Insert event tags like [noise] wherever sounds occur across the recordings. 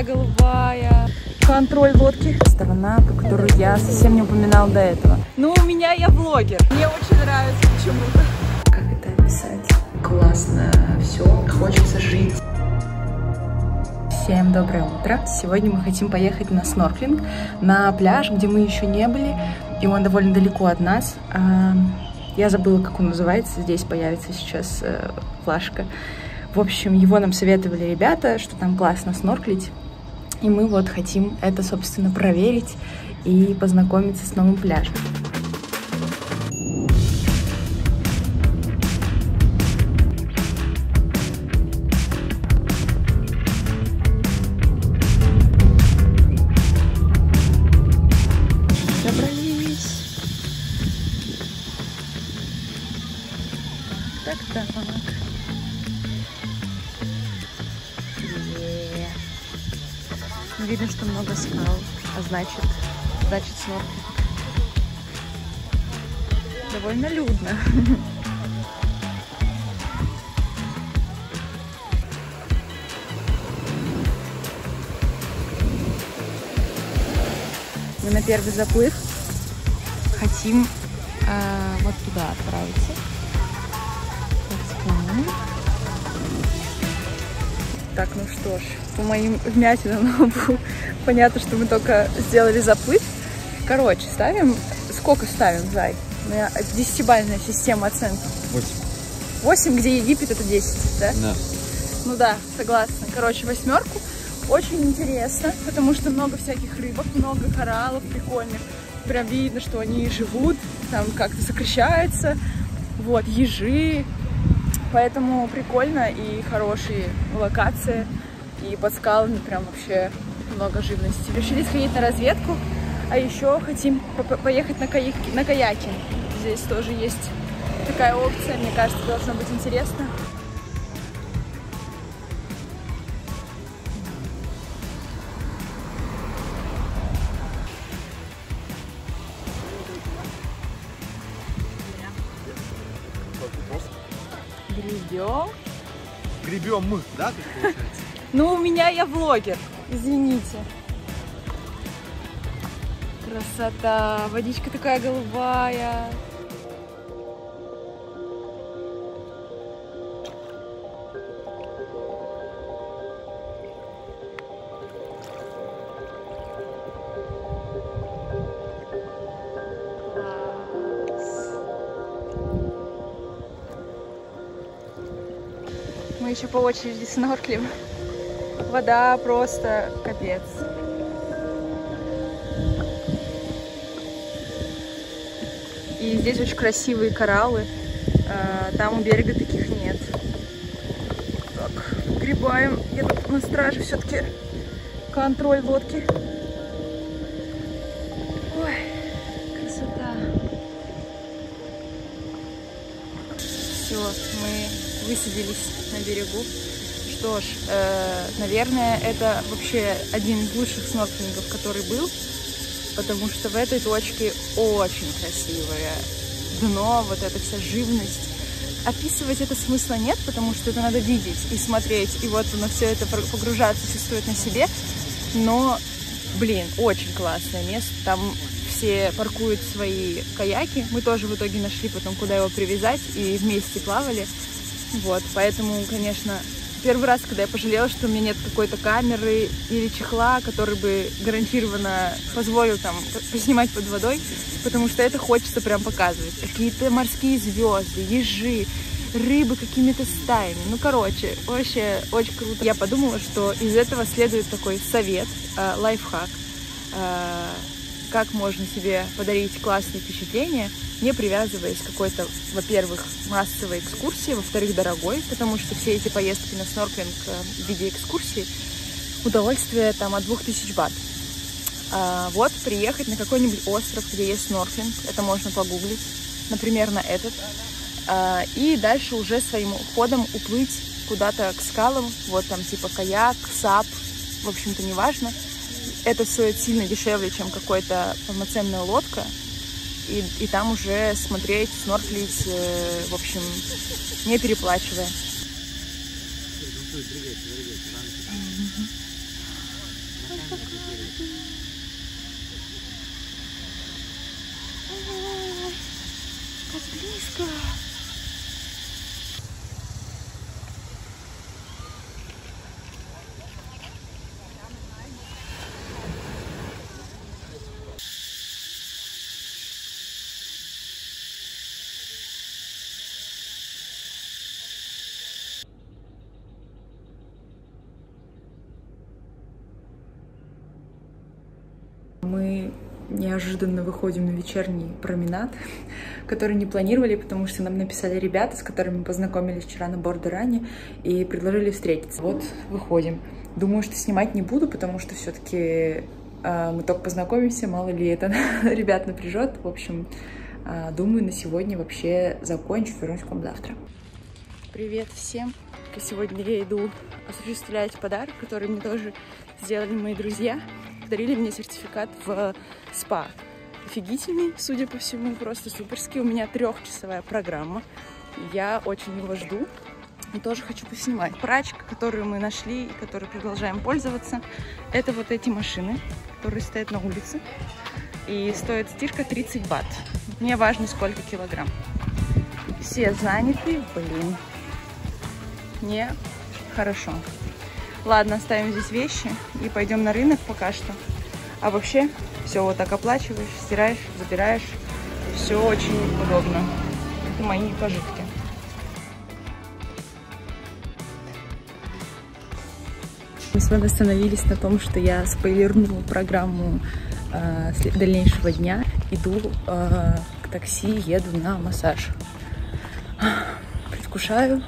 такая голубая. Контроль лодки. Сторона, про которую я совсем не упоминал до этого. Ну, у меня я блогер. Мне очень нравится почему-то. Как это описать? Классно все, хочется жить. Всем доброе утро. Сегодня мы хотим поехать на снорклинг, на пляж, где мы еще не были, и он довольно далеко от нас. А, я забыла, как он называется, здесь появится сейчас э, флажка. В общем, его нам советовали ребята, что там классно снорклить. И мы вот хотим это, собственно, проверить и познакомиться с новым пляжем. Что много скал, а значит, значит снорклинг. Довольно людно. Мы на первый заплыв хотим э, вот туда отправиться. Так, ну что ж, по моим вмятинам [laughs] на лбу понятно, что мы только сделали заплыв. Короче, ставим... Сколько ставим, Зай? У меня десятибальная система оценки. 8. 8, где Египет, это 10, да? Да. Ну да, согласна. Короче, восьмерку. Очень интересно, потому что много всяких рыбок, много кораллов прикольных. Прям видно, что они живут, там как-то сокращаются. Вот, ежи. Поэтому прикольно и хорошие локации. И под скалами прям вообще много живности. Решили сходить на разведку, а еще хотим по- поехать на, каяки, на каяке. Здесь тоже есть такая опция, мне кажется, должно быть интересно. Гребем. Гребем мы, да, так получается? Ну, у меня я блогер, извините. Красота, водичка такая голубая. Мы еще по очереди снорклим. Вода просто капец. И здесь очень красивые кораллы. А, Там у берега таких нет. Так, грибаем. Я тут на страже все-таки контроль лодки. Ой, красота. Все, мы высадились на берегу. Что ж, э, наверное, это вообще один из лучших снорклингов, который был, потому что в этой точке очень красивое дно, вот эта вся живность. Описывать это смысла нет, потому что это надо видеть и смотреть, и вот на все это погружаться, чувствовать на себе. Но, блин, очень классное место. Там все паркуют свои каяки. Мы тоже в итоге нашли потом, куда его привязать, и вместе плавали. Вот, поэтому, конечно, первый раз, когда я пожалела, что у меня нет какой-то камеры или чехла, который бы гарантированно позволил там поснимать под водой, потому что это хочется прям показывать. Какие-то морские звезды, ежи, рыбы какими-то стаями. Ну, короче, вообще очень круто. Я подумала, что из этого следует такой совет, э, лайфхак, э, как можно себе подарить классные впечатления, не привязываясь к какой-то, во-первых, массовой экскурсии, во-вторых, дорогой, потому что все эти поездки на снорклинг э, в виде экскурсии удовольствие там от 2000 бат. А, вот приехать на какой-нибудь остров, где есть снорклинг, это можно погуглить, например, на этот, А, и дальше уже своим ходом уплыть куда-то к скалам, вот там типа каяк, сап, в общем-то, неважно. Это стоит сильно дешевле, чем какая-то полноценная лодка, и, и там уже смотреть, снорклить, э, в общем, не переплачивая. Как близко. Мы неожиданно выходим на вечерний променад, [laughs] который не планировали, потому что нам написали ребята, с которыми мы познакомились вчера на Бордеране, и предложили встретиться. Вот выходим. Думаю, что снимать не буду, потому что все-таки мы только познакомимся, мало ли это [laughs] ребят напряжет. В общем, а, думаю, на сегодня вообще закончу, вернусь к вам завтра. Привет всем! Сегодня я иду осуществлять подарок, который мне тоже сделали мои друзья подарили мне сертификат в спа. Офигительный, судя по всему, просто суперский. У меня трехчасовая программа. Я очень его жду и тоже хочу поснимать. Прачка, которую мы нашли и которой продолжаем пользоваться, это вот эти машины, которые стоят на улице. И стоит стирка 30 бат. Мне важно, сколько килограмм. Все заняты, блин. Не хорошо. Ладно, оставим здесь вещи и пойдем на рынок пока что. А вообще, все вот так оплачиваешь, стираешь, забираешь. Все очень удобно. Это мои пожитки. Мы с вами остановились на том, что я спойлернула программу э, дальнейшего дня. Иду э, к такси, еду на массаж. Предвкушаю,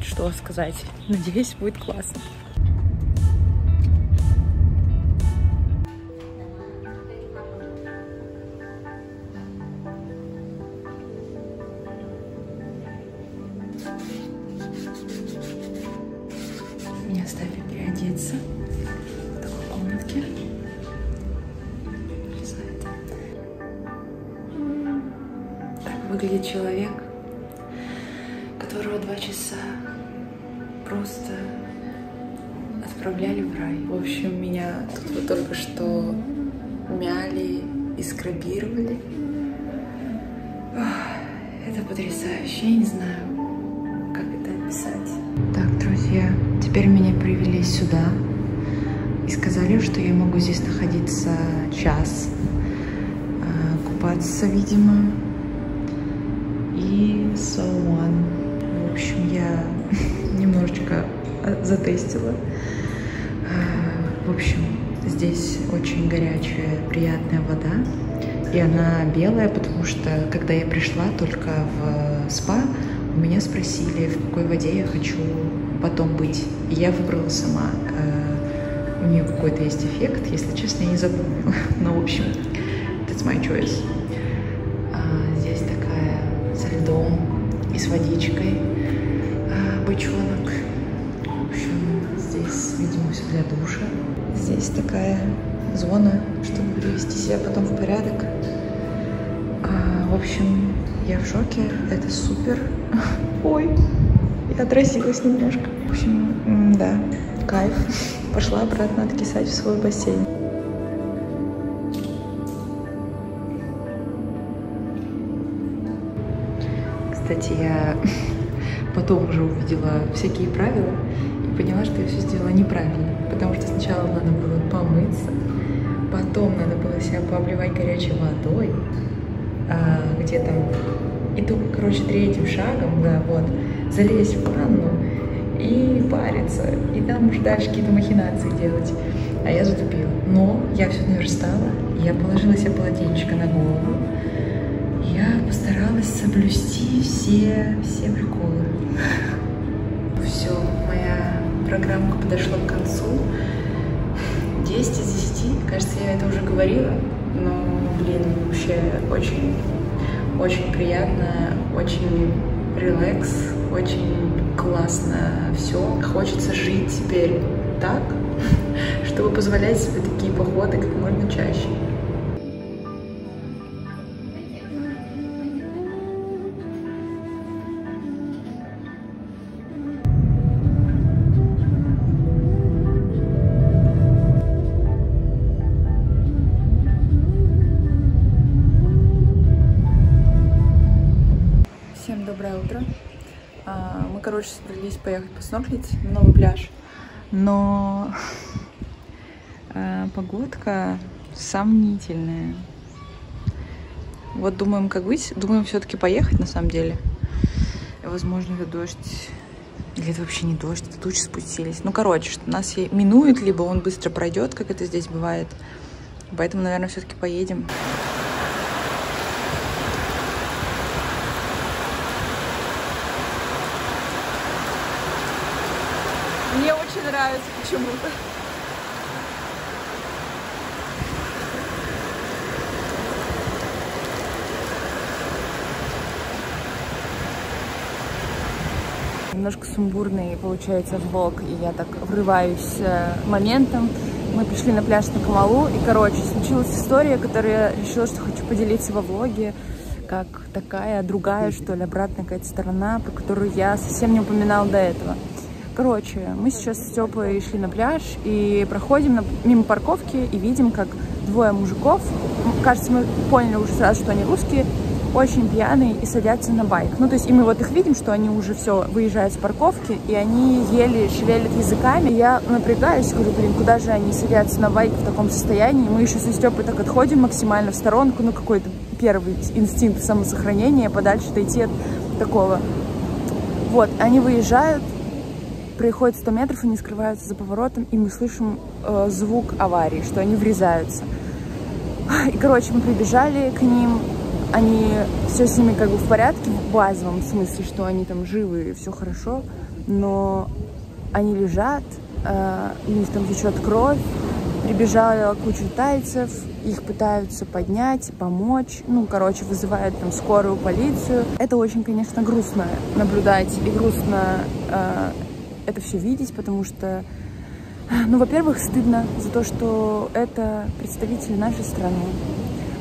что сказать. Надеюсь, будет классно. Меня оставили переодеться в такой комнатке. Так выглядит человек, которого два часа просто отправляли в рай. В общем, меня тут вот только что мяли и скрабировали. Это потрясающе. Я не знаю. Так, друзья, теперь меня привели сюда и сказали, что я могу здесь находиться час, купаться, видимо, и so on. В общем, я [laughs] немножечко затестила. В общем, здесь очень горячая, приятная вода. И она белая, потому что, когда я пришла только в спа, меня спросили, в какой воде я хочу потом быть. Я выбрала сама. У нее какой-то есть эффект, если честно, я не запомнила. [laughs] Но, в общем, that's my choice. А, здесь такая со льдом и с водичкой а, бычонок. В общем, здесь, видимо, все для душа. Здесь такая зона, чтобы привести себя потом в порядок. А, в общем, я в шоке. Это супер. Ой, я отразилась немножко. В общем, да, кайф. Пошла обратно откисать в свой бассейн. Кстати, я [laughs] потом уже увидела всякие правила и поняла, что я все сделала неправильно. Потому что сначала надо было помыться, потом надо было себя пообливать горячей водой, а, где там, и только, короче, третьим шагом, да, вот, залезть в ванну и париться, и там уже дальше какие-то махинации делать. А я затупила. Но я все наверстала, я положила себе полотенечко на голову, я постаралась соблюсти все, все приколы. Все, моя программка подошла к концу. 10 из 10, кажется, я это уже говорила, но, блин, вообще очень, очень приятно, очень релакс, очень классно все. Хочется жить теперь так, [laughs] чтобы позволять себе такие походы как можно чаще. Короче, собрались поехать поснорклить на новый пляж. Но [laughs] э, погодка сомнительная. Вот думаем, как быть. Думаем все-таки поехать на самом деле. Возможно, это дождь. Или это вообще не дождь, это тучи спустились. Ну, короче, что нас минует, либо он быстро пройдет, как это здесь бывает. Поэтому, наверное, все-таки поедем. Мне очень нравится почему-то. Немножко сумбурный получается влог, и я так врываюсь э, моментом. Мы пришли на пляж на Камалу, и, короче, случилась история, которую я решила, что хочу поделиться во влоге, как такая другая, что ли, обратная какая-то сторона, про которую я совсем не упоминала до этого. Короче, мы сейчас с Тёпой шли на пляж и проходим на, мимо парковки и видим, как двое мужиков, кажется, мы поняли уже сразу, что они русские, очень пьяные и садятся на байк. Ну, то есть, и мы вот их видим, что они уже все выезжают с парковки, и они еле шевелят языками. Я напрягаюсь, говорю, блин, куда же они садятся на байк в таком состоянии? Мы еще со Степой так отходим максимально в сторонку, ну, какой-то первый инстинкт самосохранения, подальше дойти от такого. Вот, они выезжают, проходят 100 метров, они скрываются за поворотом, и мы слышим э, звук аварии, что они врезаются. И, короче, мы прибежали к ним, они, все с ними как бы в порядке, в базовом смысле, что они там живы, все хорошо, но они лежат, э, у них там течет кровь, прибежала куча тайцев, их пытаются поднять, помочь, ну, короче, вызывают там скорую полицию. Это очень, конечно, грустно наблюдать и грустно э, это все видеть, потому что, ну, во-первых, стыдно за то, что это представители нашей страны,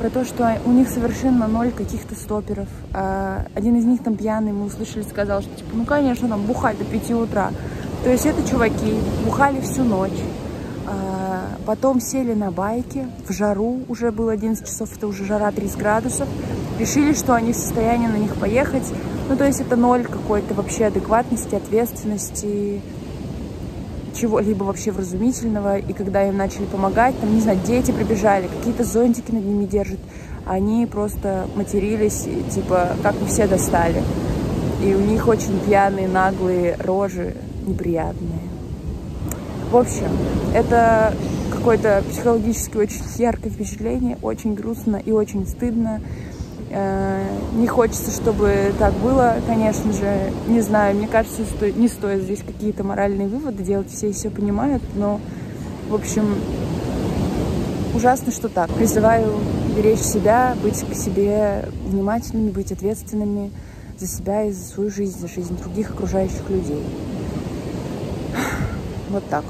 про то, что у них совершенно ноль каких-то стоперов. А один из них там пьяный, мы услышали, сказал, что типа, ну конечно, там бухать до 5 утра. То есть это чуваки бухали всю ночь. А потом сели на байке в жару, уже было 11 часов, это уже жара 30 градусов. Решили, что они в состоянии на них поехать. Ну то есть это ноль какой-то вообще адекватности, ответственности чего-либо вообще вразумительного. И когда им начали помогать, там, не знаю, дети прибежали, какие-то зонтики над ними держат, они просто матерились, типа, как вы все достали. И у них очень пьяные, наглые рожи, неприятные. В общем, это какое-то психологически очень яркое впечатление, очень грустно и очень стыдно. Э, не хочется, чтобы так было, конечно же. Не знаю, мне кажется, что не стоит здесь какие-то моральные выводы делать, все все понимают, но, в общем, ужасно, что так. Призываю беречь себя, быть к себе внимательными, быть ответственными за себя и за свою жизнь, за жизнь других окружающих людей. [sighs] Вот так.